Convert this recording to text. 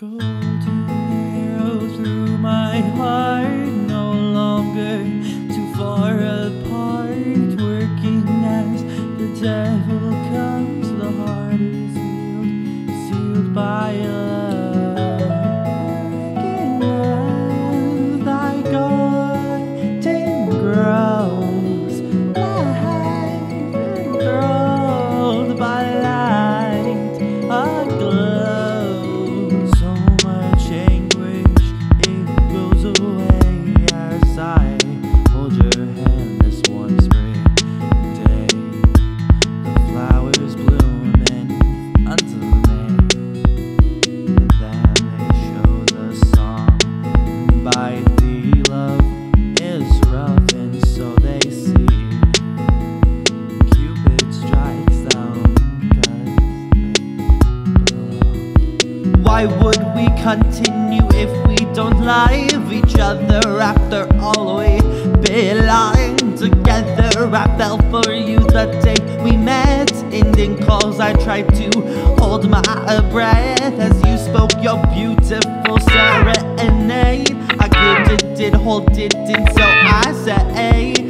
Through my heart, no longer too far apart. Working as the devil comes, the heart is sealed, sealed by love. Why would we continue if we don't love each other after all we belong together? I fell for you the day we met. Ending calls, I tried to hold my breath as you spoke your beautiful serenade. I couldn't hold it in, so I say, hey.